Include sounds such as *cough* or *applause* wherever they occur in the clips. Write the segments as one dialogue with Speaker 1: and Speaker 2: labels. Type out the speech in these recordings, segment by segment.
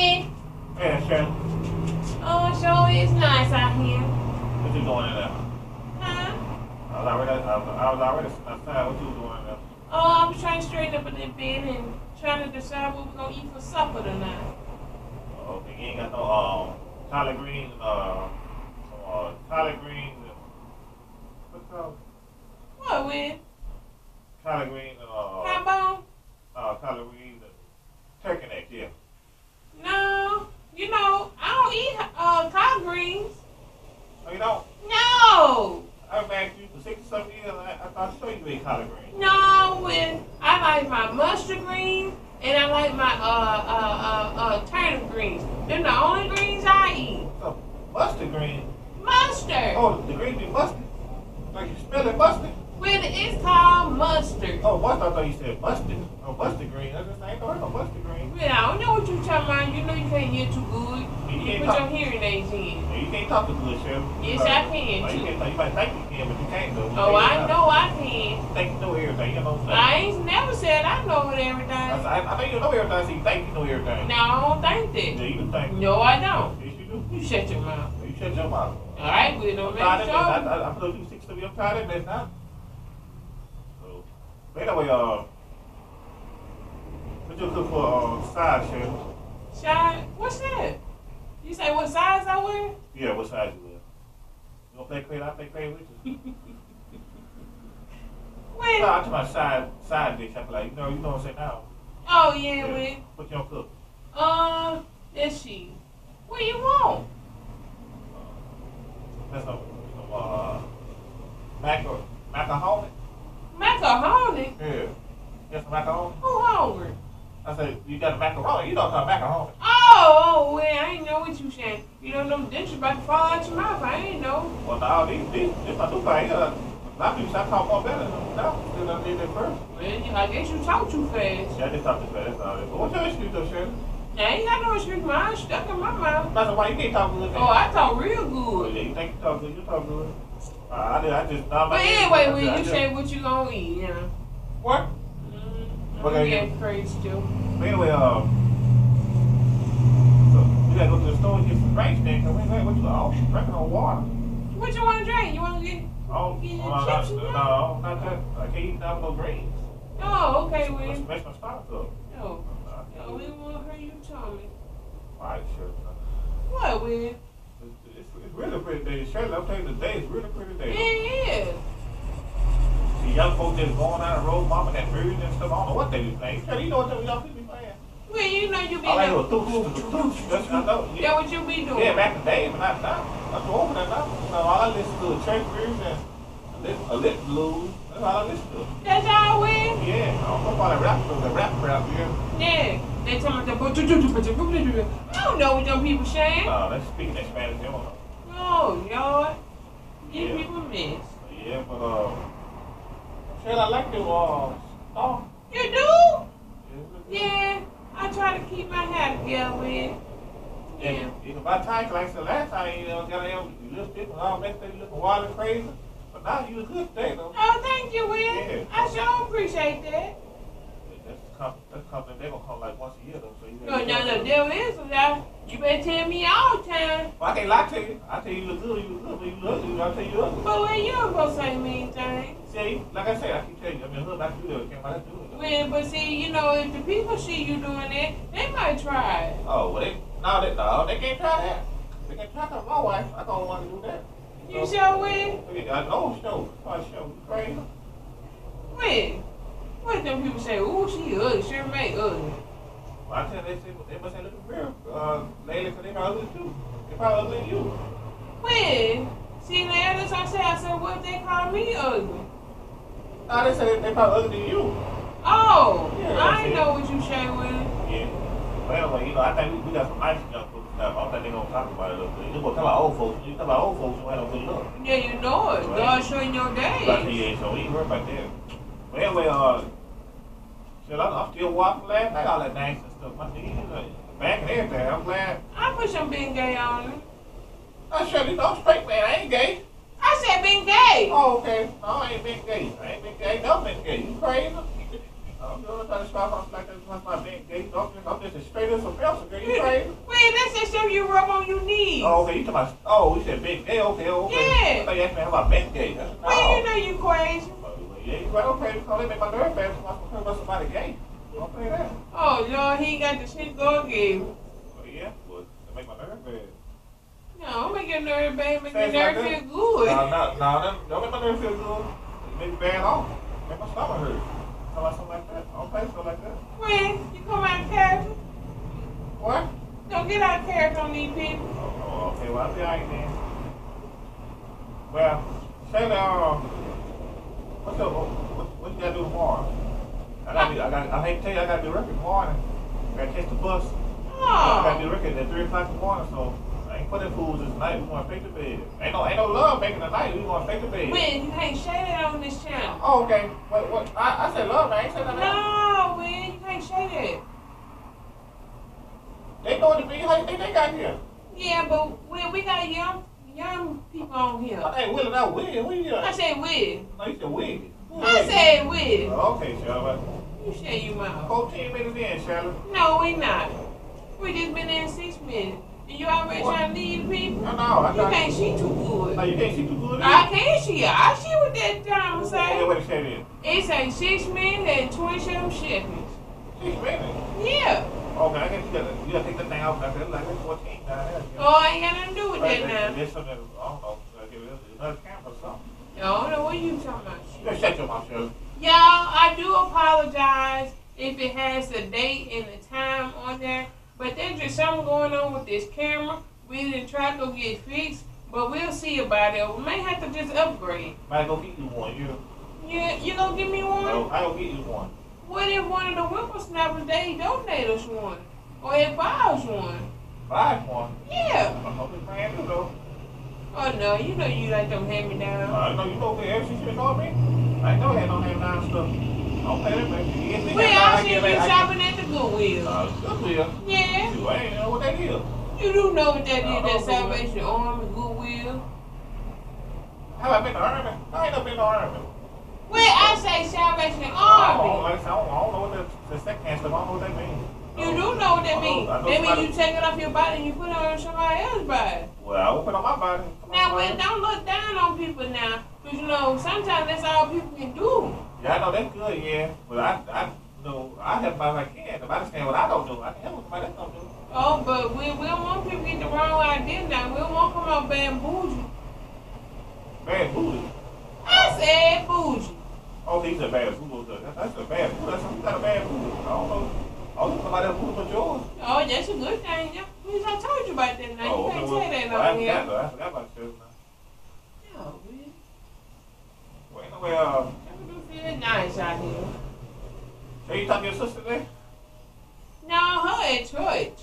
Speaker 1: Win.
Speaker 2: Yeah, Shirley.
Speaker 1: Oh, sure is nice out here.
Speaker 2: What you doing in there?
Speaker 1: Huh?
Speaker 2: I was already, I was, I was already outside. What you doing in there?
Speaker 1: Oh, I'm trying to straighten up a little bit and trying to decide what we're gonna eat for supper tonight.
Speaker 2: Oh, okay, you ain't got no um collard greens, uh, uh collard greens. And, what's called?
Speaker 1: What, Win?
Speaker 2: Collard greens and uh,
Speaker 1: bone?
Speaker 2: uh collard greens and turkey neck. Yeah.
Speaker 1: No. You know, I don't eat uh, collard greens.
Speaker 2: Oh, you don't?
Speaker 1: No.
Speaker 2: I've asked you for six or seven years. I, I thought sure you ate collard greens.
Speaker 1: No, Win. I like my mustard greens and I like my uh uh uh, uh turnip greens. They're the only greens I eat.
Speaker 2: So mustard green.
Speaker 1: Mustard.
Speaker 2: Oh, the green be mustard. Like you spell it mustard.
Speaker 1: Well, it's called mustard.
Speaker 2: Oh, mustard. I thought you said mustard. Oh, mustard green. I just I ain't heard no mustard green.
Speaker 1: Well, I don't know what you're talking about. You know you can't hear too good.
Speaker 2: You
Speaker 1: You
Speaker 2: can't
Speaker 1: put
Speaker 2: talk.
Speaker 1: your hearing aids in.
Speaker 2: Yeah, you can't talk to good, Shirley.
Speaker 1: Yes,
Speaker 2: Uh,
Speaker 1: I can,
Speaker 2: you
Speaker 1: too.
Speaker 2: can't talk. You might think you can, but you can't though. You
Speaker 1: Oh, I know I can.
Speaker 2: You think you know everything. You know what I'm
Speaker 1: I ain't never said I know
Speaker 2: I,
Speaker 1: everything.
Speaker 2: I, I think you know everything, so you think you know everything.
Speaker 1: No, I don't think that.
Speaker 2: Yeah, you think.
Speaker 1: No, I don't.
Speaker 2: Yes, you do.
Speaker 1: You shut your mouth.
Speaker 2: You shut your mouth.
Speaker 1: All right, we
Speaker 2: I'm
Speaker 1: don't make.
Speaker 2: I,
Speaker 1: sure.
Speaker 2: I, I you six to. I'm tired of that now. So, but anyway, uh, what you cook for uh, side, Shirley?
Speaker 1: Shine. What's that? You say what size I wear?
Speaker 2: Yeah, what size you wear? You gonna play crazy? I play crazy with you. *laughs*
Speaker 1: When?
Speaker 2: No, I'm talking about side side dish. I feel like you know, you know what I'm saying now.
Speaker 1: Oh yeah, when?
Speaker 2: What you gonna cook?
Speaker 1: Uh, let's. What do you want?
Speaker 2: That's some, some uh, macar macaroni.
Speaker 1: Macaroni.
Speaker 2: Yeah. Some macaroni.
Speaker 1: Who hungry?
Speaker 2: I said, you got a macaroni. You don't got macaroni.
Speaker 1: Oh, oh, well, I ain't know what you saying. You know, them dentures about to fall out your mouth. I ain't know.
Speaker 2: Well, now these these if I do a lot of people start talking more better now than I did at first.
Speaker 1: Well, I guess you talk too fast.
Speaker 2: Yeah, I just talked this fast. That's all. it is. But what's your excuse, though, Shirley?
Speaker 1: I ain't got no excuse. Mine stuck in my mouth.
Speaker 2: That's why you can't talk good.
Speaker 1: Oh, I talk real
Speaker 2: Oh,
Speaker 1: good.
Speaker 2: yeah, you think you talk good? You talk good. Uh, I did. I just.
Speaker 1: But anyway, when you say what you gonna eat, you know.
Speaker 2: what?
Speaker 1: Mm,
Speaker 2: What
Speaker 1: I'm getting crazy still.
Speaker 2: But anyway, um, so we gotta go to the store and get some drinks then, cause we ain't what you all drinking on water.
Speaker 1: What you wanna drink? You wanna get?
Speaker 2: Oh,
Speaker 1: Yeah,
Speaker 2: no, no,
Speaker 1: chips and
Speaker 2: no, no, not that. I can't eat of no greens.
Speaker 1: Oh, okay,
Speaker 2: Let's
Speaker 1: well.
Speaker 2: make my stomach up.
Speaker 1: No,
Speaker 2: Uh,
Speaker 1: no, we wanna hear you tell me.
Speaker 2: Alright, sure.
Speaker 1: What, Will?
Speaker 2: It's, it's, really a pretty day. Shirley, I'm telling you, the day is really pretty day.
Speaker 1: yeah.
Speaker 2: The young folks just going down the road, mama got birds and stuff. I don't know what they be playing. Shirley, you know what them young people be playing?
Speaker 1: Well, you know you be
Speaker 2: All they do
Speaker 1: there.
Speaker 2: is doo doo doo doo. That's I know.
Speaker 1: That what you be doing.
Speaker 2: Yeah, back in the day, but not now. I'm too old for that now. You know, all I listen to is church music and a little, a little blues. That's all I listen to.
Speaker 1: That's all, Will?
Speaker 2: Yeah, I don't know about that rap, though. The rap rap, yeah.
Speaker 1: Yeah. They tell me the I don't know what them people saying.
Speaker 2: No, that's speaking in Spanish, they don't know.
Speaker 1: Oh, Lord. These
Speaker 2: Yeah.
Speaker 1: people miss.
Speaker 2: Yeah, but, uh, shit, I like the, uh, oh.
Speaker 1: You do?
Speaker 2: Yeah.
Speaker 1: Yeah. I try to keep my hair together with. Yeah.
Speaker 2: And, and by the time, 'cause like I said last time, you know, got him, you look different, all next day you looking wild and crazy. But now you look good today, though.
Speaker 1: Oh, thank you, Will.
Speaker 2: Yeah.
Speaker 1: I sure appreciate that.
Speaker 2: That's com- that's company, they gonna come like once a year, though, so you
Speaker 1: No, no, no, there is a lot. You better tell me all the time.
Speaker 2: Well, I can't lie to you. I tell you you look good, you look good, but you look ugly, I tell you you.
Speaker 1: But when you don't go say mean things.
Speaker 2: See, like I said, I keep telling you, I mean, hood, I do that, can't do it.
Speaker 1: Well, but see, you know, if the people see you doing that, they might try it.
Speaker 2: Oh, well, they, no, they, no, they can't try that. They can't try that. My wife, I don't want to do that.
Speaker 1: You sure will?
Speaker 2: I know, show, I show, crazy.
Speaker 1: When? What them people say, ooh, she ugly, she make ugly.
Speaker 2: Well, I tell you, they say, they must have looked real, uh, lately, because they probably ugly too. They probably ugly than you.
Speaker 1: When? See, now that's what I said. I said, what if they call me ugly?
Speaker 2: No, they say they probably ugly than you.
Speaker 1: Oh,
Speaker 2: Yeah,
Speaker 1: I know what you say with.
Speaker 2: Yeah. Well, you know, I think we, we got some ice stuff. I don't think they're going to talk about it. Though. You gonna talk about old folks. You talk about old folks, you ain't no good look.
Speaker 1: Yeah, you know it.
Speaker 2: Right.
Speaker 1: God showing your
Speaker 2: But
Speaker 1: days.
Speaker 2: so we ain't worried about that. But anyway, uh, shit, I'm, still walking last night, all that nice and stuff. My knees, like, back and everything. I'm glad.
Speaker 1: I put some Bengay on it.
Speaker 2: I sure you know, I'm straight man. I ain't gay.
Speaker 1: I said Bengay.
Speaker 2: Oh, okay. No, I ain't being gay. I ain't being gay. I never been gay. You crazy? I'm just trying to stop off like that. That's my being gay. I'm just, I'm just a straight as a pencil, girl. You crazy?
Speaker 1: Wait, that's that stuff you rub on your knees.
Speaker 2: Oh, okay. You talking about? Oh, you said big gay. Okay, okay.
Speaker 1: Yeah.
Speaker 2: I thought you asked me about big gay. That's, no.
Speaker 1: Well, you know you crazy.
Speaker 2: Oh, yeah, you right. Okay, because they make my nerve bad. So I'm talking about somebody gay. Don't say that.
Speaker 1: Oh, Lord, he ain't got the shit go again.
Speaker 2: Oh, yeah, they make my nerve bad.
Speaker 1: No, don't make your nerve bad, make your nerve
Speaker 2: like
Speaker 1: feel good.
Speaker 2: No, no, no, don't- don't make my nerve feel good. Make me bad off. Make my stomach hurt. How about something like that? Like that.
Speaker 1: You come out of
Speaker 2: What?
Speaker 1: don't get out of character on these people.
Speaker 2: Oh, okay, well, I'll be alright then. Well, Shayla, um, what's up? What, you gotta do tomorrow? I gotta, I got, I hate to tell you, I gotta do record morning. I gotta catch the bus. I gotta
Speaker 1: Oh,
Speaker 2: do record at 3 o'clock in the morning, so putting fools this night. We going fake the bed. Ain't no, ain't no love making the night. We going fake the bed.
Speaker 1: Win, you can't say that on this channel.
Speaker 2: Oh, okay. What, what? I, I said love. I ain't said nothing.
Speaker 1: No, Win, you can't say that.
Speaker 2: They what to be. How you think they got here?
Speaker 1: Yeah, but Win, we got young, young people on here.
Speaker 2: I ain't willing out wig. What you
Speaker 1: I said Win.
Speaker 2: No, you said wig.
Speaker 1: I said Win.
Speaker 2: Oh, okay, Charlotte.
Speaker 1: You shut your mouth.
Speaker 2: 14 minutes in, Charlotte.
Speaker 1: No, we not. We just been in six minutes. You already
Speaker 2: What?
Speaker 1: trying to leave people?
Speaker 2: No, no, I
Speaker 1: You can't see too
Speaker 2: No, you can't see too good.
Speaker 1: I eh? can't see. I see what that time say.
Speaker 2: wait a second.
Speaker 1: It say six minutes and 27 seconds.
Speaker 2: Six minutes.
Speaker 1: Yeah.
Speaker 2: Okay, I guess you gotta, you gotta take that thing out. Like, it's like it's 14 now. Yeah,
Speaker 1: Oh, I ain't got nothing to do with that now.
Speaker 2: There's something, I don't know. Another camera or something.
Speaker 1: I don't know what you talking about.
Speaker 2: You shut your mouth, Charlotte.
Speaker 1: Y'all, I do apologize if it has the date and the time on there, but there's just something going on with this camera. We didn't try to go get fixed, but we'll see about it. We may have to just upgrade.
Speaker 2: Might go get you one. You,
Speaker 1: You, you gonna give me one?
Speaker 2: no, I go get you one.
Speaker 1: What if one of the whippersnappers, they donate us one? Or if buy us one?
Speaker 2: Buy one.
Speaker 1: Yeah.
Speaker 2: I'm hoping brand new though.
Speaker 1: Oh no, you know you like them hand me down.
Speaker 2: I know you know the every shit on me. I know had no name down stuff. Don't pay them, man. You get me
Speaker 1: Wait,
Speaker 2: that,
Speaker 1: I seen
Speaker 2: give it-
Speaker 1: you
Speaker 2: I
Speaker 1: shopping at the Goodwill.
Speaker 2: Uh, Goodwill.
Speaker 1: Yeah.
Speaker 2: Shoot, I ain't know what that is.
Speaker 1: You do know what that is,
Speaker 2: don't
Speaker 1: that
Speaker 2: know.
Speaker 1: Salvation Army Goodwill.
Speaker 2: Have I been to Army? I ain't never been to Army.
Speaker 1: Wait, I say Salvation Army.
Speaker 2: like I don't, I don't know what the, the second stuff. I don't know what that means.
Speaker 1: You do know what that means. That means you take it off your body and you put it on somebody else's body.
Speaker 2: Well, I will put it on my body.
Speaker 1: Now,
Speaker 2: body.
Speaker 1: don't look down on people now. Because, you know, sometimes that's all people can do.
Speaker 2: Yeah, I know that's good, yeah. But I, I know I help if I can. If I understand what I don't do, I can help somebody else don't do.
Speaker 1: Oh, but we, we don't want people to get the wrong idea now. We don't want come out. Bad
Speaker 2: booty.
Speaker 1: I said bougie.
Speaker 2: Oh, these are bad booty. That's, that's a bad booty. That's you got a bad. I don't know. I don't know somebody else booty but yours.
Speaker 1: Oh, that's a good thing. Yeah. Please, I told you about that now.
Speaker 2: oh,
Speaker 1: you can't
Speaker 2: well,
Speaker 1: say that
Speaker 2: well, I
Speaker 1: on here.
Speaker 2: I forgot about yours now.
Speaker 1: No, we
Speaker 2: Well, anyway, uh,
Speaker 1: nice out here.
Speaker 2: so you talking to your sister today?
Speaker 1: No, her at church.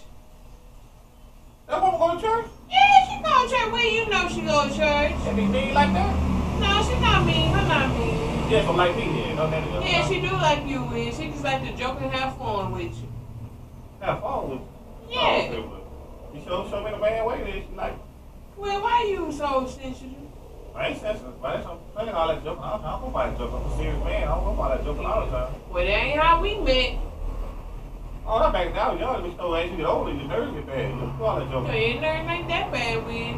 Speaker 2: That woman go to church?
Speaker 1: Yeah, she go to church. Well, you know she go to church.
Speaker 2: She be mean like that?
Speaker 1: No, she not mean. Her not mean.
Speaker 2: Yeah, so like me then. Is.
Speaker 1: Yeah, she do like you with. She just like to joke and have fun with you.
Speaker 2: Have fun with you?
Speaker 1: Yeah.
Speaker 2: okay, well, you show, show me the bad way then. She like,
Speaker 1: Well, why you so sensitive?
Speaker 2: I ain't sensitive, but that's what I'm. All that joking. I don't, I don't go by that joking. I'm a serious man. I don't go by that joking all the time.
Speaker 1: Well, that ain't how we met.
Speaker 2: Oh, that back now, young, we know as you get older, your nerves get bad. You do all that joking.
Speaker 1: your nerve ain't that bad with.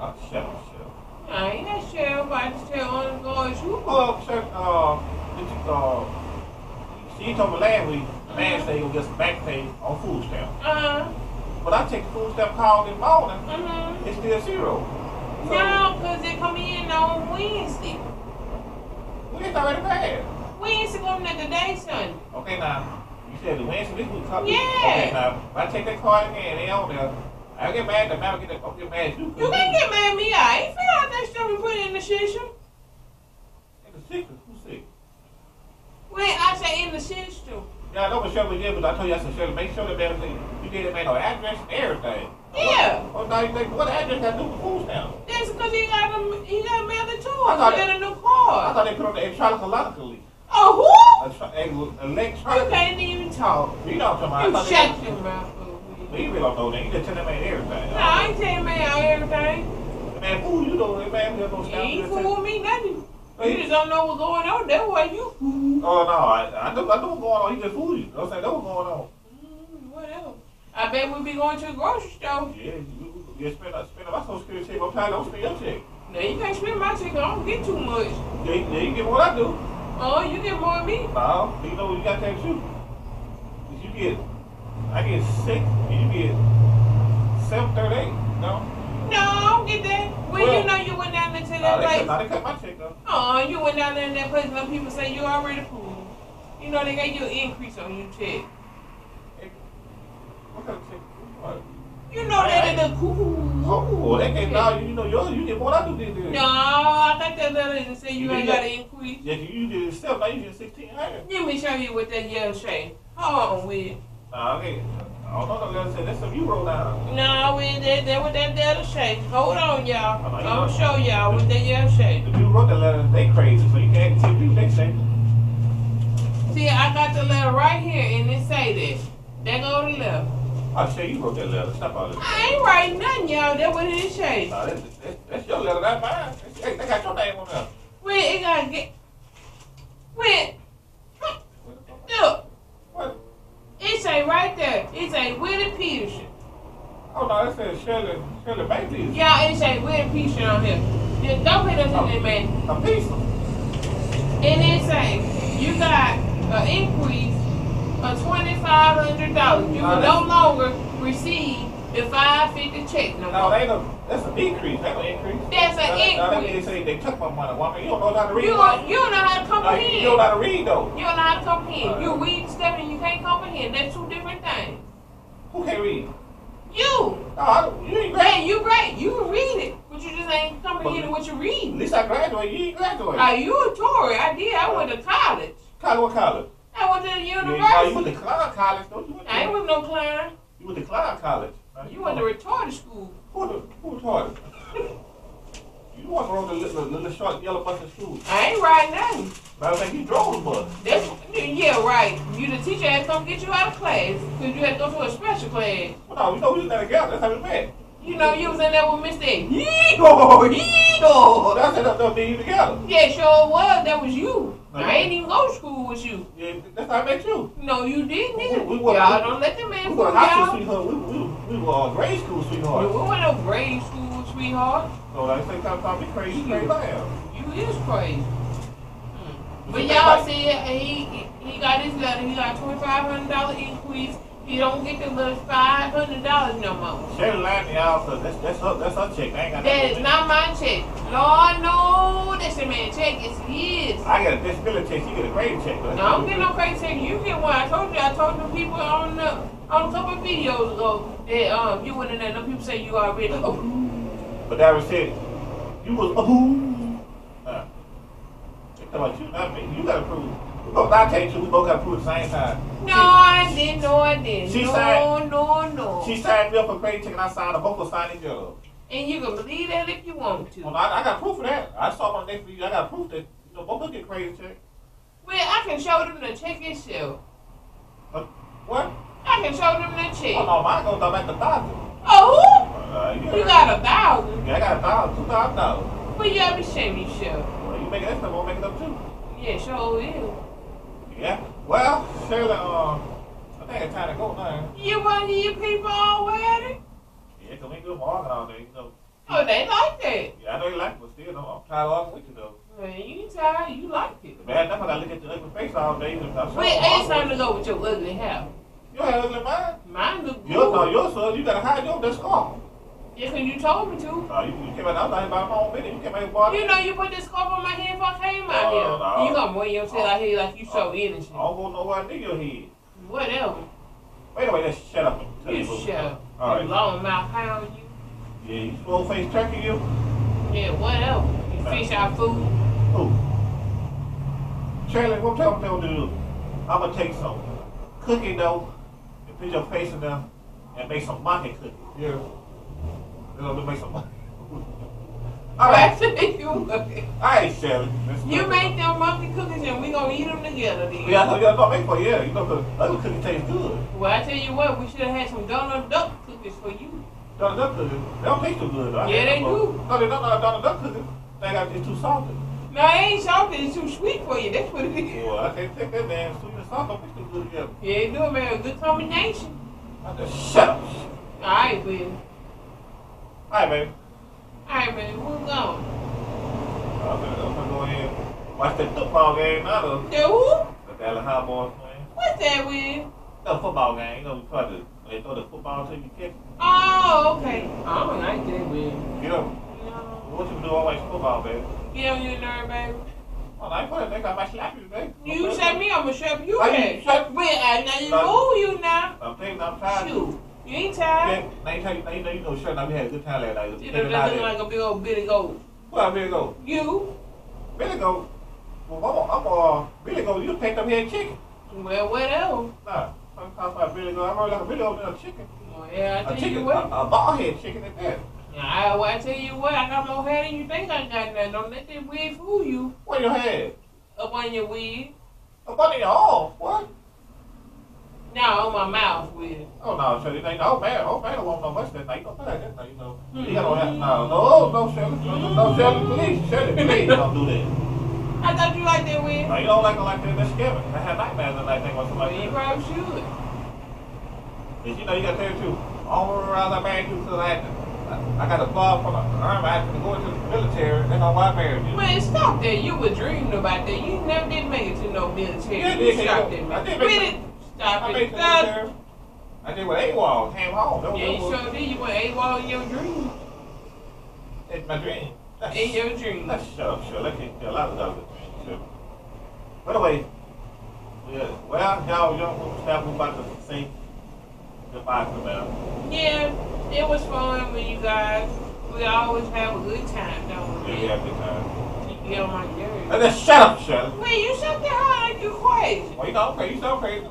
Speaker 2: Oh, shut up, shut up.
Speaker 1: I ain't that sheriff. I just tell on the guys you.
Speaker 2: Oh, sir, uh, did you, uh, she told me last week, the man said he gonna get some back pay on food stamp.
Speaker 1: Uh,
Speaker 2: But I take the food stamp call this morning,
Speaker 1: uh-huh.
Speaker 2: it's still zero. So,
Speaker 1: No, because they come in on Wednesday.
Speaker 2: we ain't already bad.
Speaker 1: Wednesday coming at the day Sunday.
Speaker 2: Okay, now, you said the Wednesday this week coming.
Speaker 1: Yeah.
Speaker 2: Okay, now, if I take that card again, they on there, I get mad, the man will get, I'll get mad at you.
Speaker 1: You can't get mad at me. I ain't figure out that stuff we put in the system.
Speaker 2: In the sick, who's sick?
Speaker 1: Wait, I say in the system.
Speaker 2: Yeah, I know what Shirley did, but I told you I said, Shirley, make sure that man, you gave that man no address and everything.
Speaker 1: Yeah.
Speaker 2: Oh, now you think, what address got with food stamp?
Speaker 1: That's because he got a he got mail the
Speaker 2: I thought
Speaker 1: He got a new car.
Speaker 2: I thought they put on the electronically.
Speaker 1: Oh, who? You
Speaker 2: Electronic.
Speaker 1: can't even talk.
Speaker 2: You know what I'm
Speaker 1: You
Speaker 2: talking about. I
Speaker 1: shut your mouth.
Speaker 2: You really don't know that. You just tell that man everything.
Speaker 1: No, I ain't telling me out everything.
Speaker 2: Man fool, you know that man, you don't
Speaker 1: You
Speaker 2: stamp.
Speaker 1: ain't
Speaker 2: you
Speaker 1: fool me nothing. You just don't know what's going on. That's why you fool.
Speaker 2: Oh, no, I, I know, I know what's going on. He just fooled you. You what I'm saying? That's what's going on.
Speaker 1: Mm, I bet we'll be going to the grocery store.
Speaker 2: Yeah, you, you spend, spend my social security check. I'm tired of spend your check.
Speaker 1: Now you can't spend my check. I don't get too much.
Speaker 2: Yeah, you- yeah, you get what I do.
Speaker 1: Oh, you get more than me.
Speaker 2: No, you know you got that too. If you get, I get six, and you get seven thirty-eight. No,
Speaker 1: No, I don't get that. When
Speaker 2: Well-
Speaker 1: you know you went down there to that
Speaker 2: cut,
Speaker 1: place.
Speaker 2: nah, they cut my check though.
Speaker 1: Oh, you went down there in that place and people say you already approved. You know they gave you an increase on your check.
Speaker 2: Hey, What kind of check? What?
Speaker 1: You know that in the cool.
Speaker 2: Oh, they can't. Nah, you know yours. You get what I do. This, this.
Speaker 1: No, I think that letter didn't say you
Speaker 2: You
Speaker 1: ain't got an increase.
Speaker 2: Yeah, you did seven. Now you did sixteen hundred.
Speaker 1: Let me show you what that yellow shade. Hold on.
Speaker 2: Nah, okay. I don't know. what That's that's something you wrote down.
Speaker 1: No, with that, that with that yellow shade. Hold on, y'all.
Speaker 2: Oh,
Speaker 1: I'm
Speaker 2: you
Speaker 1: gonna show y'all with that yellow shade.
Speaker 2: The dude wrote that letter. They crazy, so you can't tell people they say.
Speaker 1: See, I got the letter right here and it say this. that. Go the left.
Speaker 2: I'll show you wrote that letter. Stop all this.
Speaker 1: I ain't writing nothing, y'all. That what it say.
Speaker 2: Nah, that's, that's, that's your letter. That's mine. They, they got your name on there.
Speaker 1: When it gotta get. When. Look,
Speaker 2: What?
Speaker 1: it say right there. It say Willie Peterson.
Speaker 2: Oh no, that says Shirley, Shirley Bailey.
Speaker 1: Y'all, it say Willie Peterson on here. Don't pay us in there, man.
Speaker 2: A piece.
Speaker 1: And it say you got an increase of twenty five hundred dollars. You will no longer receive the five fifty check no
Speaker 2: No,
Speaker 1: more.
Speaker 2: they no. That's a decrease. That's an increase.
Speaker 1: That's an
Speaker 2: Now, they- now, they
Speaker 1: increase.
Speaker 2: say they took my money. Well, I mean, you don't know how to read.
Speaker 1: You don't, you don't know how to
Speaker 2: Like,
Speaker 1: comprehend.
Speaker 2: you don't know how to read though.
Speaker 1: You don't know how to comprehend. You
Speaker 2: Alright.
Speaker 1: read stuff and you can't comprehend. That's two different things.
Speaker 2: Who can't read?
Speaker 1: You.
Speaker 2: No, I you ain't
Speaker 1: Yeah,
Speaker 2: graduated.
Speaker 1: you great. You can read it, but you just ain't comprehending what you read.
Speaker 2: At least I graduated. You ain't graduated.
Speaker 1: Are you a Tory? I did. I went to college.
Speaker 2: college, what college?
Speaker 1: I went to the
Speaker 2: ain't- no, you went
Speaker 1: university.
Speaker 2: to Klein College, don't you?
Speaker 1: I ain't with no clown.
Speaker 2: you went to Klein College.
Speaker 1: You went to retarded school.
Speaker 2: Who the who retarded? you want to roll the little, little short yellow bus in school.
Speaker 1: I ain't riding nothing.
Speaker 2: Matter of fact, you drove the bus.
Speaker 1: That's yeah, right. You the teacher had to come get you out of class because you had to go to a special class.
Speaker 2: Well, no, you know we was there together. That's how we met.
Speaker 1: You know, you was in there with Mr. Yeehaw,
Speaker 2: Oh,
Speaker 1: yeehaw.
Speaker 2: that's how that me together.
Speaker 1: Yeah, sure was. That was you.
Speaker 2: No.
Speaker 1: I ain't even go to school with you.
Speaker 2: Yeah, that's how I met you.
Speaker 1: No, you didn't
Speaker 2: We-
Speaker 1: either.
Speaker 2: we were-
Speaker 1: y'all don't let the
Speaker 2: We
Speaker 1: man
Speaker 2: were
Speaker 1: fool
Speaker 2: high school sweetheart. We, we, we were uh, grade school
Speaker 1: We
Speaker 2: sweetheart.
Speaker 1: went no grade school, sweetheart.
Speaker 2: So like say time time be crazy, crazy I am.
Speaker 1: You is crazy. Mm. But y'all said he he got his letter. He got twenty five hundred dollar increase. He don't get the little five hundred dollars no more.
Speaker 2: Sherry lying to y'all, cause that's that's her that's her check. I ain't got
Speaker 1: That is not my check. Lord, no, that's your man check. It's his.
Speaker 2: I got a disability check. You get a grade check.
Speaker 1: No, I don't get no crazy check. You get one. I told you. I told the people on the on a couple of videos ago that um you went in there. The people say you already.
Speaker 2: But that was said, you was. Uh, about you, not me. You gotta prove. Both, I tell you, we both gotta prove at the same time.
Speaker 1: No, I didn't. No, I didn't.
Speaker 2: She
Speaker 1: no,
Speaker 2: signed-
Speaker 1: no, no.
Speaker 2: She signed me up for grade check and I signed her. Both of each other.
Speaker 1: and you can believe that if you want to.
Speaker 2: Well, I, I got proof of that. I saw on next video. I got proof that you know both of get crazy check.
Speaker 1: Well, I can show them the check itself.
Speaker 2: What?
Speaker 1: I can show them the check.
Speaker 2: Oh no, mine goes down back to thousand.
Speaker 1: Oh,
Speaker 2: Uh,
Speaker 1: who? You got a thousand.
Speaker 2: Yeah, I got a thousand, two thousand dollars.
Speaker 1: But you gotta be shaming yourself.
Speaker 2: Well, you make that stuff, we'll make it up too.
Speaker 1: Yeah, sure is.
Speaker 2: Yeah. Well, Shirley, um, I think it's time to go now.
Speaker 1: You want your people already?
Speaker 2: Yeah, Yeah, 'cause we ain't doing bargain all day, you know.
Speaker 1: Oh, they like that.
Speaker 2: Yeah, I know you like it, but still, no, I'm tired of arguing with you though.
Speaker 1: Man, you ain't tired. You like it.
Speaker 2: Bad enough I gotta look at your ugly face all day. and I'm
Speaker 1: Wait, it's time to go with your ugly hair.
Speaker 2: You ain't ugly man.
Speaker 1: Mine look good.
Speaker 2: Yours, no, yours, son, you gotta hide your that scarf.
Speaker 1: Yeah, 'cause you told me to.
Speaker 2: Uh, you, you came out, I was out here by my own business. You came out here, boy.
Speaker 1: You know you put this scarf on my head before I came out
Speaker 2: Oh,
Speaker 1: here.
Speaker 2: no.
Speaker 1: You gonna wear your tail out here like you so innocent.
Speaker 2: I don't go nowhere near your head.
Speaker 1: Whatever.
Speaker 2: Wait a minute, shut up. and tell
Speaker 1: You
Speaker 2: what-
Speaker 1: shut up.
Speaker 2: All right.
Speaker 1: Long mouth pound you.
Speaker 2: Yeah, you swole face turkey, you?
Speaker 1: Yeah, whatever. You fish our food.
Speaker 2: Who? Shirley, what tell me what to do? I'm gonna take some cookie dough and put your face in there and make some monkey cookies. Yeah. To make some monkey. All right, *laughs*
Speaker 1: you
Speaker 2: all right,
Speaker 1: you make them monkey cookies and we gonna eat them together then.
Speaker 2: Yeah, I know you gotta make for yeah. You know the other cookie tastes good.
Speaker 1: Well, I tell you what, we should have had some Donald Duck cookies for you.
Speaker 2: Donald Duck cookies, they don't taste too good. though.
Speaker 1: Yeah, they
Speaker 2: uh,
Speaker 1: do.
Speaker 2: but- No, they don't. Uh, no, Donald Duck cookies. They got it's too salty.
Speaker 1: No, it ain't salty. It's too sweet for you. That's what it is.
Speaker 2: Well, I can't take that damn sweet and salt. Don't mix too good together.
Speaker 1: Yeah, it do, man. A good combination.
Speaker 2: I just shut up.
Speaker 1: Alright, baby.
Speaker 2: All right, baby.
Speaker 1: Alright, baby. Who's going?
Speaker 2: I'm gonna, I'm gonna go ahead and watch that football game now, though.
Speaker 1: The who?
Speaker 2: The Dallas Cowboys playing.
Speaker 1: What's that with?
Speaker 2: The football game. You know, we try to they throw the football to you, kick.
Speaker 1: Oh, okay. I don't like that with.
Speaker 2: You know,
Speaker 1: No.
Speaker 2: what you do always football, baby.
Speaker 1: Get on your nerve, baby.
Speaker 2: Well, I put it, they got my slap you today.
Speaker 1: You shut me, shut you
Speaker 2: Why you
Speaker 1: at.
Speaker 2: shut-
Speaker 1: Wait, I uh, now you move you now.
Speaker 2: I'm thinking I'm tired.
Speaker 1: Shoot. You ain't
Speaker 2: Yeah,
Speaker 1: tired.
Speaker 2: now you you, now you know, you know, sure, now we had a good time last night.
Speaker 1: You
Speaker 2: Take
Speaker 1: know
Speaker 2: it
Speaker 1: that look like a big old bitty goat.
Speaker 2: Well, Billy go.
Speaker 1: You?
Speaker 2: Billy go. Well, I'm, I'm, uh, Billy go, you picked up here chicken.
Speaker 1: Well, whatever.
Speaker 2: Nah, I'm talking about Billy go. I'm really like a Billy over there, chicken.
Speaker 1: Well, yeah, I
Speaker 2: A
Speaker 1: tell
Speaker 2: chicken,
Speaker 1: you
Speaker 2: a,
Speaker 1: what.
Speaker 2: a ball head chicken at that.
Speaker 1: I, well, I tell you what, I got more hair than you think I got now. Don't let that wig fool you
Speaker 2: Where your head?
Speaker 1: up on your wig.
Speaker 2: Up under your arm. What?
Speaker 1: Now on my mouth wig.
Speaker 2: Oh no, Shirley, they oh man, oh man, don't want no much that thing. Don't put that that thing, you know.
Speaker 1: Hmm.
Speaker 2: You gotta have no, no, no, Shirley, no, no, Shirley, please, Shirley, please don't do that.
Speaker 1: I thought you liked that wig.
Speaker 2: No, you don't like it like that. That's scary. I had nightmares at night thinking about
Speaker 1: Well,
Speaker 2: somebody.
Speaker 1: you probably should.
Speaker 2: Did you know you got to tell you too? All around I married you because I had to, I, I got a bar from the army. I had to go into the military. That's how I married you.
Speaker 1: Man, stop that. You were dreaming about that. You never did make it to no military.
Speaker 2: Yeah,
Speaker 1: you
Speaker 2: did.
Speaker 1: stop
Speaker 2: I
Speaker 1: that, man.
Speaker 2: make
Speaker 1: Quit
Speaker 2: it.
Speaker 1: it. Stop
Speaker 2: I
Speaker 1: it.
Speaker 2: made it to
Speaker 1: Stop.
Speaker 2: I did with AWOL. Came home. That was,
Speaker 1: Yeah, you
Speaker 2: that was
Speaker 1: sure did. You went AWOL in your dream.
Speaker 2: it's my dream. That's,
Speaker 1: In your dream.
Speaker 2: Let's shut up, shut up. Let's get a lot of. Shut up. By the way, yeah, well, y'all, y'all, we about to say goodbye to them.
Speaker 1: Yeah, it was fun with you guys. We always have a good time, don't
Speaker 2: Yeah,
Speaker 1: we?
Speaker 2: we have a good time.
Speaker 1: You get on my nerves.
Speaker 2: Now, just shut up, Shirley.
Speaker 1: Wait, you shut the hell like you.
Speaker 2: Well, you don't pray, you don't pray.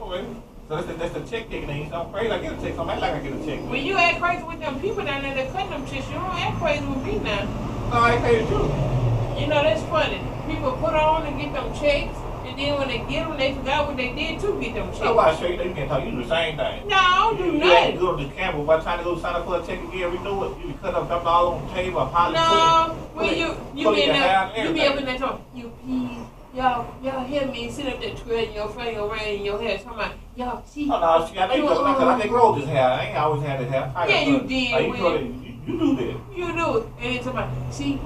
Speaker 2: So that's the, that's the check kicking in. You don't pray I get a check. So I act like I get a check.
Speaker 1: When you act crazy with them people down there that cut them chicks, you don't act crazy with me now.
Speaker 2: No, I ain't paid you.
Speaker 1: You know, that's funny. People put on and get them checks, and then when they get them, they forgot what they did to get them checks.
Speaker 2: why, sure, you know you can't talk. You do the same thing.
Speaker 1: No, I don't do
Speaker 2: You
Speaker 1: nothing.
Speaker 2: good on the camera. By trying to go sign up for a check again, renew it. You be cut up, dumped all on the table.
Speaker 1: No,
Speaker 2: it-
Speaker 1: you you
Speaker 2: it
Speaker 1: be in there, you be up in there talking, you please, y'all, y'all hear me, sit up there twirling your finger around in your hair, talking about, y'all see,
Speaker 2: Oh, no, see, I do because I did grow this hair. I ain't always had this hair. I
Speaker 1: Yeah, you did,
Speaker 2: you, it- you, you do that.
Speaker 1: you do and then about, see,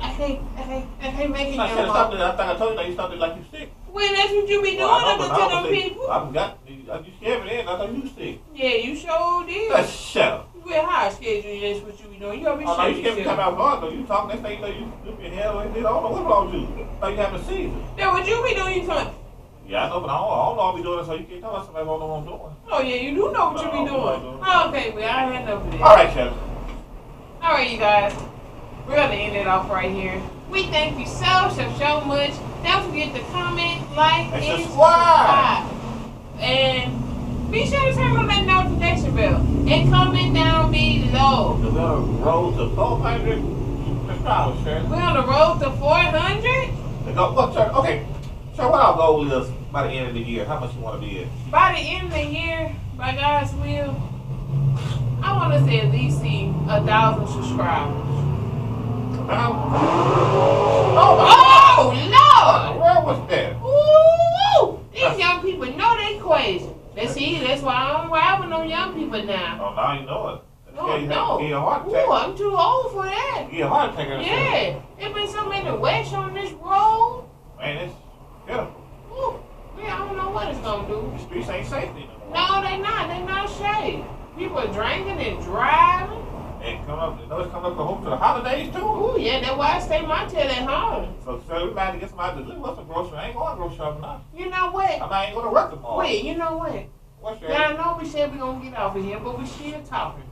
Speaker 1: I can't, I can't, I can't make it
Speaker 2: I
Speaker 1: no.
Speaker 2: I think I told you that you stopped it like you sick.
Speaker 1: When that's what you be doing,
Speaker 2: Well, I
Speaker 1: I'm
Speaker 2: know, I
Speaker 1: tell them people.
Speaker 2: I got, you scared me then. I thought you sick.
Speaker 1: Yeah, you sure did.
Speaker 2: Just *laughs* shut up.
Speaker 1: How I scared that's what you be doing. You always
Speaker 2: Oh, no, you me
Speaker 1: yourself.
Speaker 2: come out hard, though. You talk next thing you know, you flip your hair like this. I don't know what's wrong with you. Like you having a season.
Speaker 1: That what you be doing, you talking,
Speaker 2: Yeah, I know, but I don't, I don't know I'll be doing it, so you can't tell us somebody what I'm doing.
Speaker 1: oh yeah, you do know what you be
Speaker 2: I
Speaker 1: doing. Oh, okay, well, I had enough of that.
Speaker 2: All right, Shelly.
Speaker 1: All right, you guys. We're gonna end it off right here. We thank you so so so much. Don't forget to comment, like,
Speaker 2: And
Speaker 1: and
Speaker 2: subscribe.
Speaker 1: subscribe. And be sure to turn on that notification bell and comment down below.
Speaker 2: We're going to roll to 400 subscribers, Shelly.
Speaker 1: We're on the road to 400.
Speaker 2: And go- What, Shelly? Okay. So what our goal is by the end of the year? How much you want to be at?
Speaker 1: By the end of the year, by God's will, I want to say at least see a thousand subscribers.
Speaker 2: Now,
Speaker 1: oh, oh, Lord!
Speaker 2: where was that?
Speaker 1: Ooh, these young people know they crazy. That's see, that's why I don't ride with no young people now.
Speaker 2: Oh, now you know it.
Speaker 1: Oh,
Speaker 2: yeah, you
Speaker 1: no.
Speaker 2: get a heart
Speaker 1: Ooh. I'm too old for that.
Speaker 2: Get a heart attack. in a second.
Speaker 1: Yeah, there been so many wrecks on this road.
Speaker 2: Man, it's pitiful.
Speaker 1: Ooh, yeah, I don't know what it's gonna do.
Speaker 2: The streets ain't safe anymore.
Speaker 1: No, they not. They not safe. People are drinking and driving.
Speaker 2: And come up, you know it's coming up to home to the holidays too.
Speaker 1: Ooh, yeah, that's why I stay my tail at home.
Speaker 2: So, so to get somebody to deliver us some groceries. I ain't going to grocery shopping now.
Speaker 1: You know what?
Speaker 2: I'm not ain't going to work tomorrow.
Speaker 1: Wait, you know what?
Speaker 2: What's your
Speaker 1: Now I know we said we're gonna get off of here, but we still talking.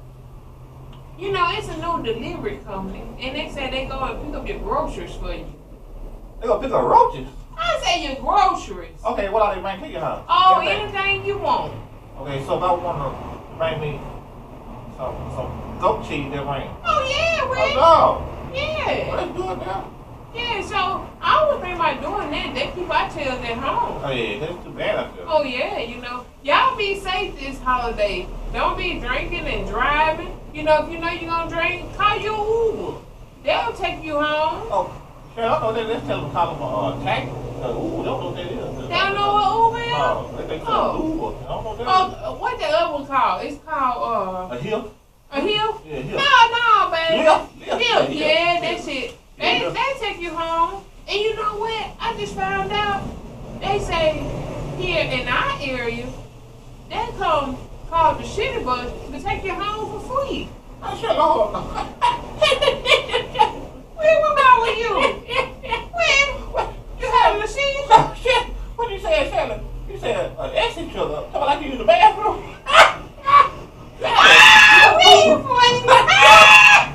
Speaker 1: You know, it's a new delivery company, and they say they go and pick up your groceries for you.
Speaker 2: They gonna pick up roaches.
Speaker 1: I say your groceries.
Speaker 2: Okay, what are they bring to your house?
Speaker 1: Oh,
Speaker 2: Everything.
Speaker 1: anything you want.
Speaker 2: Okay, so if I want to bring me some some goat cheese, they bring.
Speaker 1: Oh yeah,
Speaker 2: we.
Speaker 1: Oh
Speaker 2: no,
Speaker 1: Yeah,
Speaker 2: let's do it now.
Speaker 1: yeah. So I was thinking about doing that. They keep our tails at home.
Speaker 2: Oh yeah, that's too bad I feel.
Speaker 1: Oh yeah, you know, y'all be safe this holiday. Don't be drinking and driving. You know, if you know you're gonna drink, call your Uber. They'll take you home.
Speaker 2: Oh, sure, I don't know that. Let's tell them call them a uh, taxi. Uh, ooh, don't know what that is.
Speaker 1: They don't know what Uber is?
Speaker 2: No, they, they call
Speaker 1: Oh.
Speaker 2: Uber. I don't know that.
Speaker 1: Oh, what the other one called? It's called uh...
Speaker 2: A hill?
Speaker 1: A hill.
Speaker 2: Yeah, hill.
Speaker 1: No, no, baby.
Speaker 2: Lyft? Lyft.
Speaker 1: Hill. Yeah, that's it. They
Speaker 2: Yeah.
Speaker 1: they take you home, and you know what? I just found out. They say here in our area, they come call the shitty bus to take you home for free.
Speaker 2: I should have.
Speaker 1: Oh, *laughs* Where we going with you? Where? You have a machine?
Speaker 2: Oh, shit. What you say, Shelly? You said uh, an exit sugar. Talking like you use the bathroom.
Speaker 1: Ah, where you going?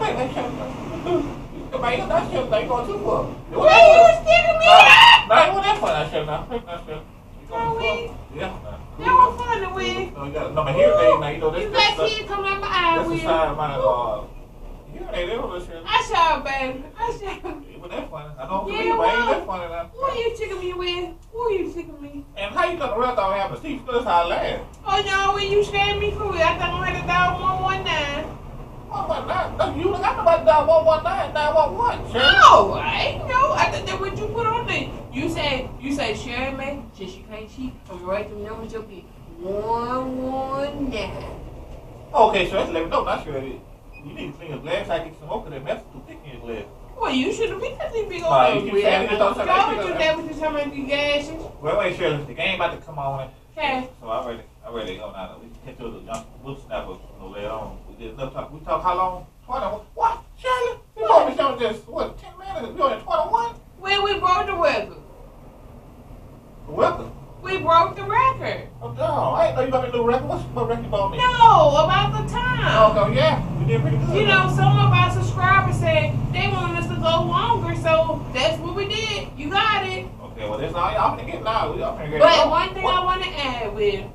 Speaker 2: Wait, wait, Shelly. Come on, you that Shelly. You going too far.
Speaker 1: Where you sticking me?
Speaker 2: I ain't want that fun, I Shelly. Now, Now, Shelly. You going
Speaker 1: Oh,
Speaker 2: too
Speaker 1: we-
Speaker 2: far. Yeah.
Speaker 1: That was funny, Will.
Speaker 2: No, no, my now. You know this.
Speaker 1: You got tears coming out my eye,
Speaker 2: That's the side of my uh. They don't listen.
Speaker 1: I saw, baby. I saw.
Speaker 2: It was that funny. I don't
Speaker 1: Yeah,
Speaker 2: believe it, ain't that funny now.
Speaker 1: Who you tickle me with? Who you tickle me?
Speaker 2: And how you the rest them have a seat? That's how I laugh.
Speaker 1: Oh no, when you scared me for real, I thought I had a dog one one nine.
Speaker 2: One one nine. No, you got nobody down one one nine nine one one.
Speaker 1: No, I ain't know. I thought that what you put on there. You say you say Sherry May, since you can't cheat, I'm write them numbers up. One one nine.
Speaker 2: Okay, so let's let me know. Not sure. You need to clean your glass. I get some more because that mess is too thick in your glass.
Speaker 1: Well, you should have been that big
Speaker 2: Nah,
Speaker 1: old
Speaker 2: you
Speaker 1: nose
Speaker 2: keep saying it, just don't say that.
Speaker 1: Don't do that with you talking about.
Speaker 2: Well, wait, Shirley. The game about to come on.
Speaker 1: Okay.
Speaker 2: So I ready. I ready to go now. We catch up the young whipsnapper you know, later on. Enough talk. We talk how long? Twenty. What? Shirley? We on the show just what? Ten minutes. We on twenty one.
Speaker 1: When we broke the record.
Speaker 2: Welcome.
Speaker 1: We broke the record.
Speaker 2: Oh, no, I ain't know you a new record. What's what record you about me?
Speaker 1: No, about the time.
Speaker 2: Oh, yeah, we did pretty good.
Speaker 1: You know, some of our subscribers said they wanted us to go longer, so that's what we did. You got it.
Speaker 2: Okay, well, that's all y'all finna get now. We all finna get
Speaker 1: But one thing I want to add with,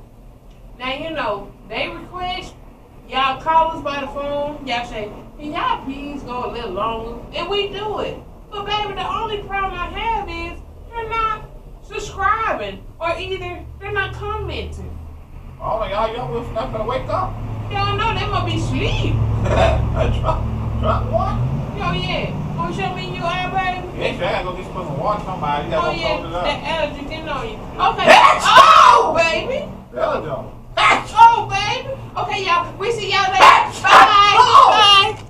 Speaker 1: now you know, they request y'all call us by the phone. Y'all say, can y'all please go a little longer? And we do it. But baby, the only problem I have is they're not subscribing or either they're not commenting.
Speaker 2: All of y'all young will not gonna wake up.
Speaker 1: Y'all know they must be asleep.
Speaker 2: I *laughs* drop, drop one.
Speaker 1: Oh, Yo, yeah. Want to show me your eye, baby?
Speaker 2: Yeah, I gotta go get some water. Somebody, you
Speaker 1: Oh
Speaker 2: gotta
Speaker 1: yeah,
Speaker 2: go
Speaker 1: that allergy getting on you. Okay.
Speaker 2: That's
Speaker 1: Oh, baby.
Speaker 2: Joint. Oh, babe. Okay, y'all. We see y'all later. Bye. Bye.